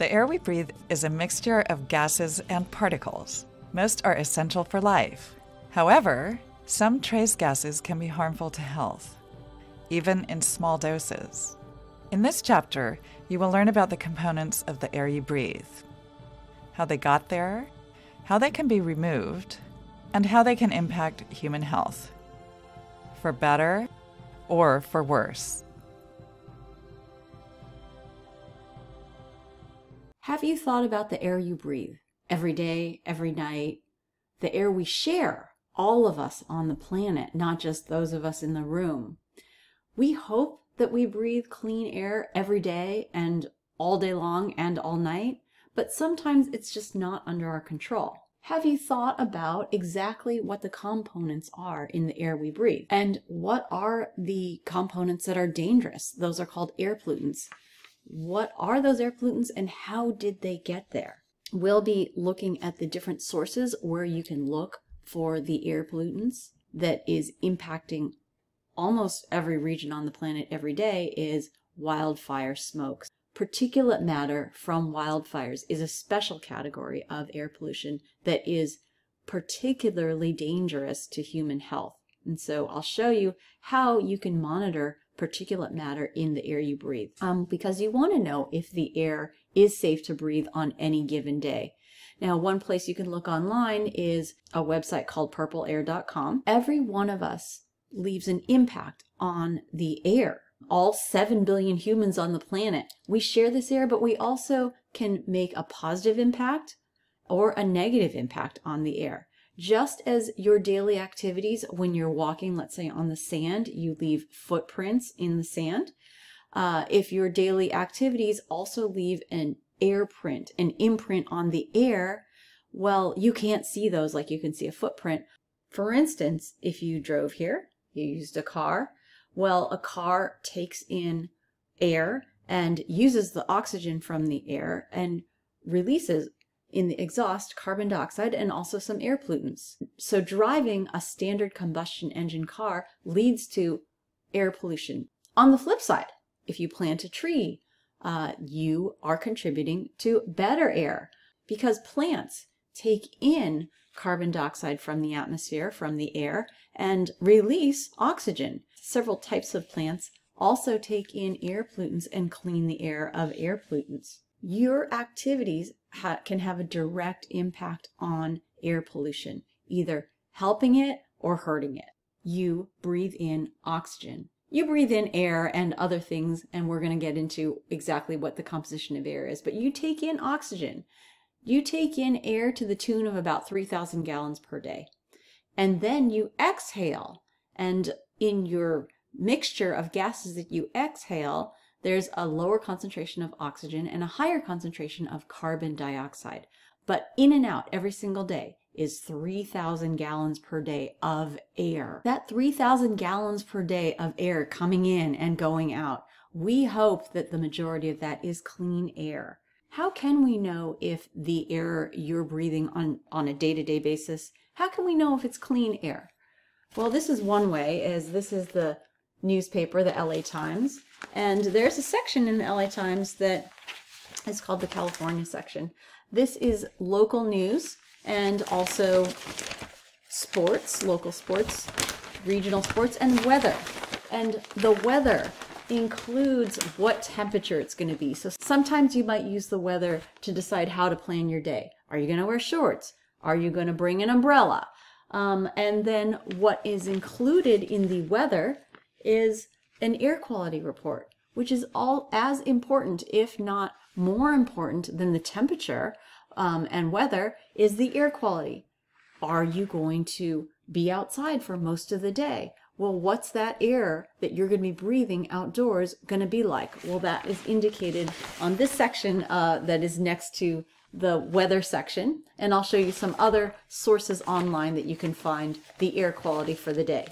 The air we breathe is a mixture of gases and particles. Most are essential for life. However, some trace gases can be harmful to health, even in small doses. In this chapter, you will learn about the components of the air you breathe, how they got there, how they can be removed, and how they can impact human health, for better or for worse. Have you thought about the air you breathe every day, every night? The air we share, all of us on the planet, not just those of us in the room. We hope that we breathe clean air every day and all day long and all night, but sometimes it's just not under our control. Have you thought about exactly what the components are in the air we breathe? And what are the components that are dangerous? Those are called air pollutants. What are those air pollutants and how did they get there? We'll be looking at the different sources where you can look for the air pollutants that is impacting almost every region on the planet every day is wildfire smokes. Particulate matter from wildfires is a special category of air pollution that is particularly dangerous to human health. And so I'll show you how you can monitor particulate matter in the air you breathe um, because you want to know if the air is safe to breathe on any given day. Now, one place you can look online is a website called purpleair.com. Every one of us leaves an impact on the air. All 7 billion humans on the planet. We share this air, but we also can make a positive impact or a negative impact on the air. Just as your daily activities, when you're walking, let's say on the sand, you leave footprints in the sand. Uh, if your daily activities also leave an air print, an imprint on the air, well, you can't see those like you can see a footprint. For instance, if you drove here, you used a car, well, a car takes in air and uses the oxygen from the air and releases in the exhaust carbon dioxide and also some air pollutants. So driving a standard combustion engine car leads to air pollution. On the flip side, if you plant a tree, uh, you are contributing to better air because plants take in carbon dioxide from the atmosphere, from the air, and release oxygen. Several types of plants also take in air pollutants and clean the air of air pollutants your activities ha- can have a direct impact on air pollution, either helping it or hurting it. You breathe in oxygen. You breathe in air and other things, and we're going to get into exactly what the composition of air is, but you take in oxygen. You take in air to the tune of about 3,000 gallons per day. And then you exhale. And in your mixture of gases that you exhale, there's a lower concentration of oxygen and a higher concentration of carbon dioxide. But in and out every single day is 3,000 gallons per day of air. That 3,000 gallons per day of air coming in and going out, we hope that the majority of that is clean air. How can we know if the air you're breathing on, on a day-to-day basis, how can we know if it's clean air? Well, this is one way, is this is the newspaper, the LA Times. And there's a section in the LA Times that is called the California section. This is local news and also sports, local sports, regional sports, and weather. And the weather includes what temperature it's going to be. So sometimes you might use the weather to decide how to plan your day. Are you going to wear shorts? Are you going to bring an umbrella? Um, and then what is included in the weather is an air quality report, which is all as important, if not more important than the temperature um, and weather, is the air quality. Are you going to be outside for most of the day? Well, what's that air that you're going to be breathing outdoors going to be like? Well, that is indicated on this section uh, that is next to the weather section. And I'll show you some other sources online that you can find the air quality for the day.